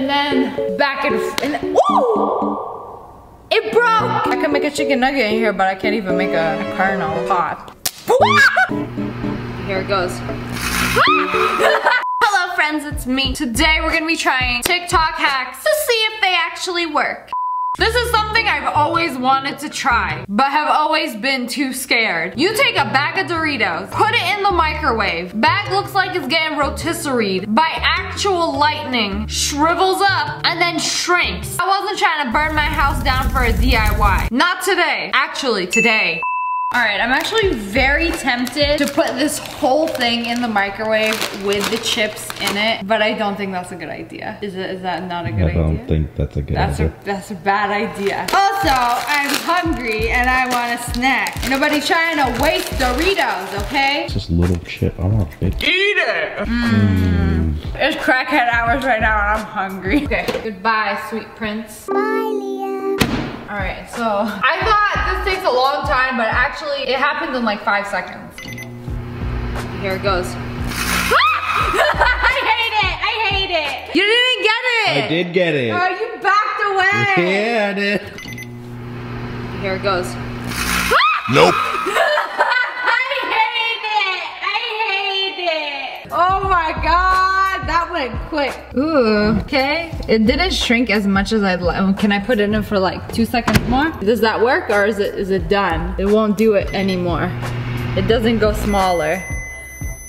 and then back and, and ooh! It broke! I can make a chicken nugget in here, but I can't even make a, a kernel pop. here it goes. Hello friends, it's me. Today we're gonna be trying TikTok hacks to see if they actually work. This is something I've always wanted to try, but have always been too scared. You take a bag of Doritos, put it in the microwave. Bag looks like it's getting rotisserie by actual lightning, shrivels up, and then shrinks. I wasn't trying to burn my house down for a DIY. Not today. Actually, today. All right, I'm actually very tempted to put this whole thing in the microwave with the chips in it, but I don't think that's a good idea. Is it? Is that not a good idea? I don't think that's a good that's idea. A, that's a bad idea. Also, I'm hungry and I want a snack. Nobody's trying to waste Doritos, okay? It's just a little chip. I want a big Eat it! Mm. It's crackhead hours right now and I'm hungry. Okay, goodbye, sweet prince. Bye, Leah. All right, so I thought this takes a long time, but actually it happens in like five seconds. Here it goes. I hate it, I hate it. You didn't get it. I did get it. Oh, you backed away. Yeah, I did. Here it goes. Nope. I hate it, I hate it. Oh my God, that went quick. Ooh, okay. It didn't shrink as much as I'd like. Can I put it in for like two seconds more? Does that work or is it is it done? It won't do it anymore. It doesn't go smaller.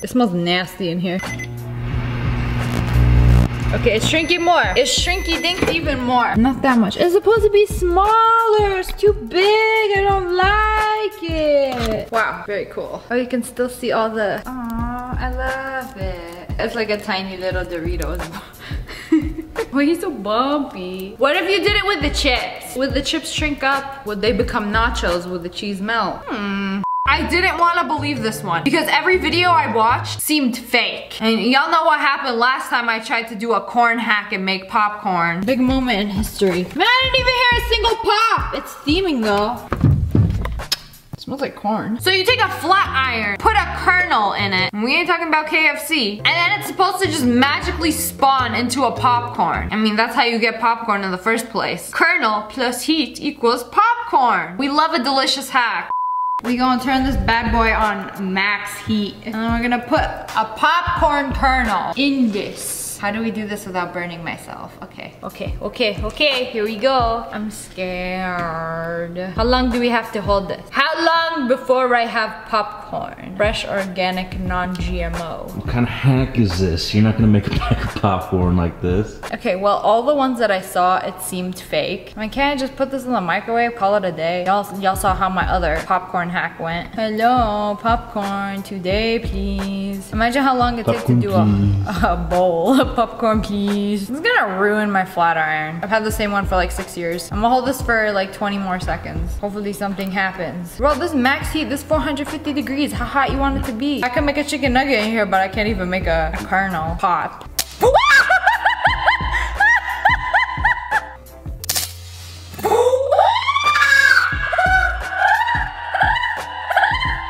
It smells nasty in here. Okay, it's shrinking more. It's shrinky dink even more. Not that much. It's supposed to be smaller. It's too big. I don't like it. Wow, very cool. Oh, you can still see all the... Aw, I love it. It's like a tiny little Doritos. Why he's so bumpy? What if you did it with the chips? Would the chips shrink up? Would they become nachos? Would the cheese melt? Hmm. I didn't want to believe this one because every video I watched seemed fake. And y'all know what happened last time I tried to do a corn hack and make popcorn. Big moment in history. Man, I didn't even hear a single pop. It's steaming though. It smells like corn. So you take a flat iron, put a kernel in it. We ain't talking about KFC. And then it's supposed to just magically spawn into a popcorn. I mean, that's how you get popcorn in the first place. Kernel plus heat equals popcorn. We love a delicious hack. We gonna turn this bad boy on max heat. And then we're gonna put a popcorn kernel in this. How do we do this without burning myself? Okay, okay, okay, okay, here we go. I'm scared. How long do we have to hold this? How long before I have popcorn? Fresh, organic, non-GMO. What kind of hack is this? You're not gonna make a pack of popcorn like this. Okay, well, all the ones that I saw, it seemed fake. I mean, can't I just put this in the microwave, call it a day? Y'all y'all saw how my other popcorn hack went. Hello, popcorn, today, please. Imagine how long it takes to do a, a bowl of popcorn, please. It's gonna ruin my flat iron. I've had the same one for like six years. I'm gonna hold this for like 20 more seconds. Hopefully something happens. Bro, this max heat, this 450 degrees, how hot you want it to be? I can make a chicken nugget in here, but I can't even make a, a kernel pop.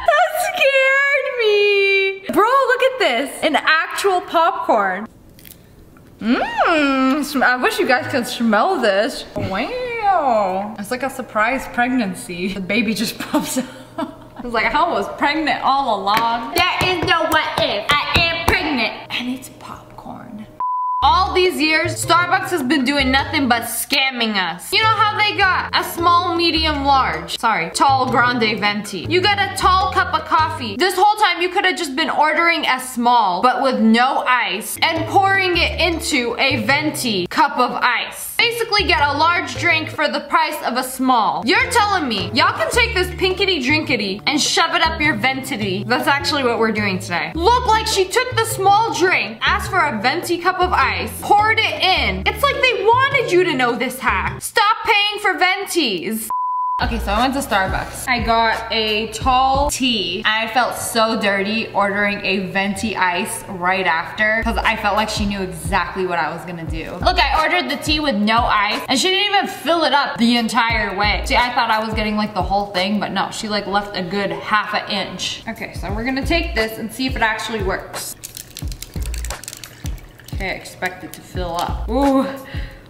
That scared me. Bro, look at this. An actual popcorn. Mmm, I wish you guys could smell this. Wow. It's like a surprise pregnancy. The baby just pops out. It's like I was pregnant all along. There is no what if. I am pregnant. And it's popcorn. All these years, Starbucks has been doing nothing but scamming us. You know how they got a small, medium, large, sorry, tall, grande, venti. You got a tall cup of coffee. This whole time you could have just been ordering a small, but with no ice, and pouring it into a venti cup of ice. Basically get a large drink for the price of a small. You're telling me y'all can take this pinkity drinkity and shove it up your ventity. That's actually what we're doing today. Look like she took the small drink, asked for a venti cup of ice, poured it in. It's like they wanted you to know this hack. Stop paying for ventis. Okay, so I went to Starbucks. I got a tall tea. I felt so dirty ordering a venti ice right after because I felt like she knew exactly what I was gonna do. Look, I ordered the tea with no ice and she didn't even fill it up the entire way. See, I thought I was getting like the whole thing, but no, she like left a good half an inch. Okay, so we're gonna take this and see if it actually works. Okay, I expect it to fill up. Ooh.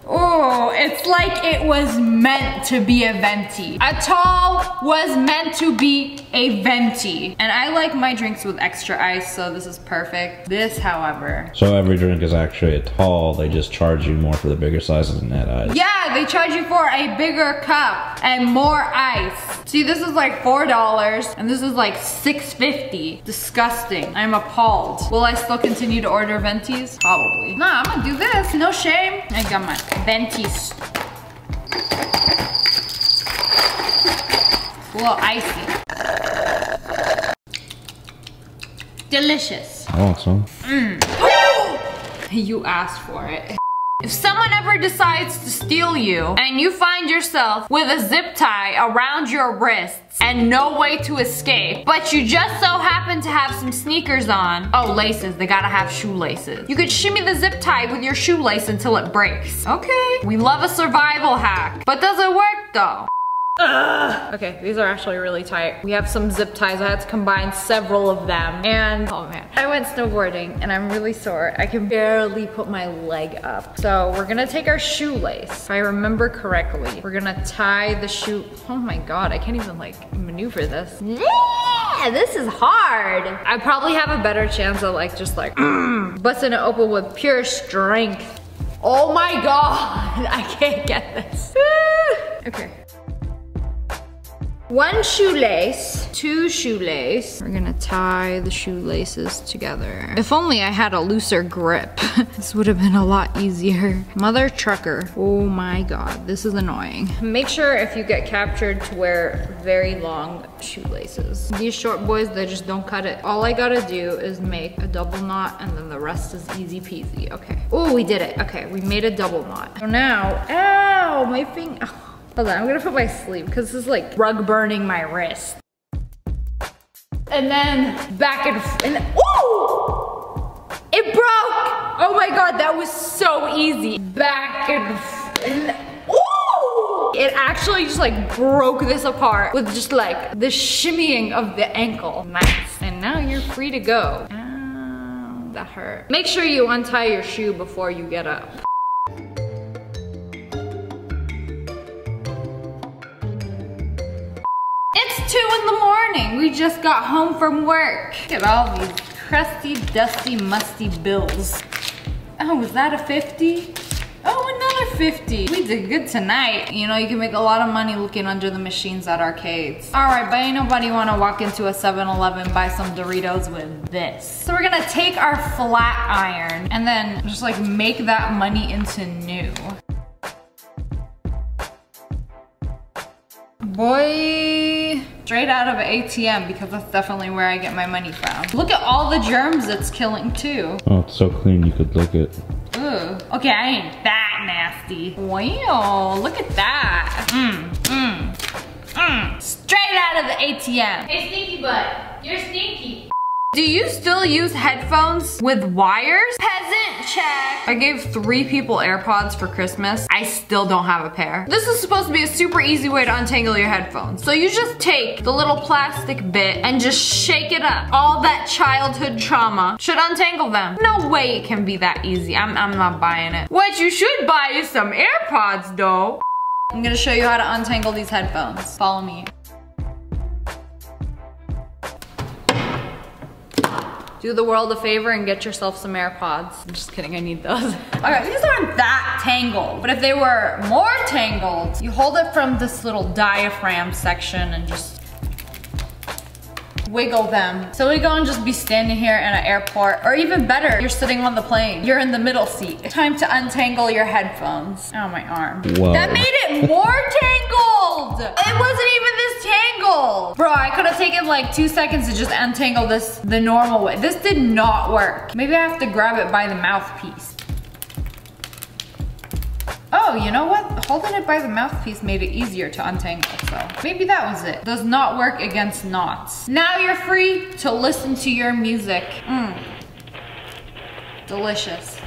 Oh, it's like it was meant to be a venti. A tall was meant to be a venti. And I like my drinks with extra ice, so this is perfect. This, however. So every drink is actually a tall, they just charge you more for the bigger sizes than that ice. Yeah, they charge you for a bigger cup and more ice. See, this is like $4 and this is like $6.50. Disgusting. I'm appalled. Will I still continue to order ventis? Probably. Nah, I'm gonna do this. No shame. I got my ventis. Little icy. Delicious. I want some. You asked for it. If someone ever decides to steal you and you find yourself with a zip tie around your wrists and no way to escape, but you just so happen to have some sneakers on, oh laces, they gotta have shoelaces. You could shimmy the zip tie with your shoelace until it breaks. Okay, we love a survival hack, but does it work though? Okay, these are actually really tight. We have some zip ties. I had to combine several of them. And, oh man. I went snowboarding and I'm really sore. I can barely put my leg up. So we're gonna take our shoelace. If I remember correctly, we're gonna tie the shoe. Oh my God, I can't even like maneuver this. Yeah, this is hard. I probably have a better chance of like, just like, busting it open with pure strength. Oh my God, I can't get this. okay. One shoelace, two shoelace. We're gonna tie the shoelaces together. If only I had a looser grip. this would have been a lot easier. Mother trucker. Oh my god, this is annoying. Make sure if you get captured to wear very long shoelaces. These short boys, they just don't cut it. All I gotta do is make a double knot and then the rest is easy peasy. Okay. Oh, we did it. Okay, we made a double knot. So now, ow, my finger. Hold on, I'm gonna put my sleeve because this is like rug burning my wrist. And then back and, and ooh! It broke! Oh my god, that was so easy. Back and, and! It actually just like broke this apart with just like the shimmying of the ankle. Nice. And now you're free to go. That hurt. Make sure you untie your shoe before you get up. Two in the morning. We just got home from work. Look at all these crusty, dusty, musty bills. Oh, was that a 50? Oh, another 50. We did good tonight. You know, you can make a lot of money looking under the machines at arcades. All right, but ain't nobody wanna walk into a 7-Eleven, buy some Doritos with this. So we're gonna take our flat iron and then just like make that money into new. Boy, straight out of an ATM because that's definitely where I get my money from. Look at all the germs it's killing too. Oh, it's so clean you could lick it. Ooh, okay, I ain't that nasty. Wow, look at that. Mmm, mmm, mmm. Straight out of the ATM. Hey, Stinky Butt, you're stinky. Do you still use headphones with wires? Peasant check. I gave three people AirPods for Christmas. I still don't have a pair. This is supposed to be a super easy way to untangle your headphones. So you just take the little plastic bit and just shake it up. All that childhood trauma should untangle them. No way it can be that easy. I'm, I'm not buying it. What you should buy is some AirPods though. I'm gonna show you how to untangle these headphones. Follow me. Do the world a favor and get yourself some AirPods. I'm just kidding, I need those. Okay, these aren't that tangled, but if they were more tangled, you hold it from this little diaphragm section and just wiggle them. So we go and just be standing here in an airport, or even better, you're sitting on the plane. You're in the middle seat. Time to untangle your headphones. Oh, my arm. Whoa. That made it more tangled. It wasn't even this tangled. Bro, I could have taken like two seconds to just untangle this the normal way. This did not work. Maybe I have to grab it by the mouthpiece. Oh, you know what? Holding it by the mouthpiece made it easier to untangle, so maybe that was it. Does not work against knots. Now you're free to listen to your music. Mmm. Delicious.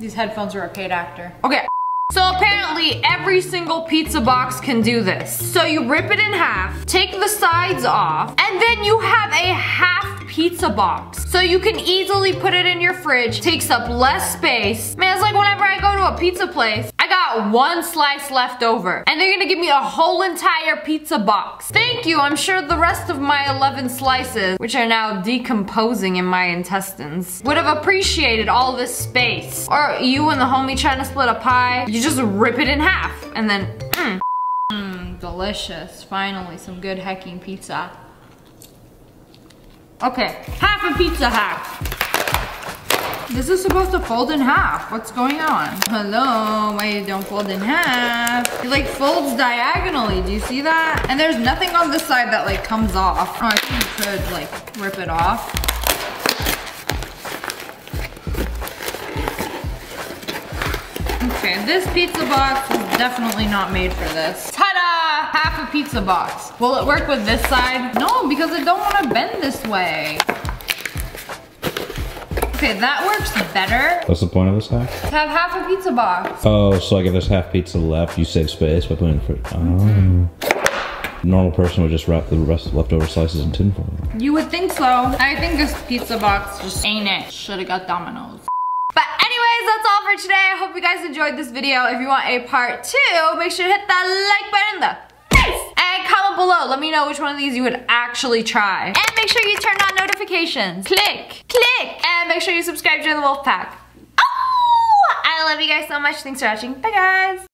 These headphones are a paid actor. Okay. So apparently every single pizza box can do this. So you rip it in half, take the sides off, and then you have a half pizza box. So you can easily put it in your fridge, takes up less space. Man, it's like whenever I go to a pizza place, I got one slice left over and they're gonna give me a whole entire pizza box. Thank you, I'm sure the rest of my 11 slices, which are now decomposing in my intestines, would have appreciated all this space. Or you and the homie trying to split a pie, you just rip it in half and then, mmm. Mmm, delicious. Finally, some good hecking pizza. Okay, half a pizza half. This is supposed to fold in half. What's going on? Hello, why you don't fold in half? It like folds diagonally, do you see that? And there's nothing on this side that like comes off. Oh, I think you could like rip it off. Okay, this pizza box is definitely not made for this. Half a pizza box. Will it work with this side? No, because I don't want to bend this way. Okay, that works better. What's the point of this hack? To have half a pizza box. Oh, so like if there's half pizza left, you save space by putting it in the fridge. Oh. Normal person would just wrap the rest leftover slices in tinfoil. You would think so. I think this pizza box just ain't it. Should've got Domino's. But anyways, that's all for today. I hope you guys enjoyed this video. If you want a part two, make sure to hit that like button the. Comment below. Let me know which one of these you would actually try. And make sure you turn on notifications. Click, click. And make sure you subscribe to the Wolf Pack. Oh! I love you guys so much. Thanks for watching. Bye guys.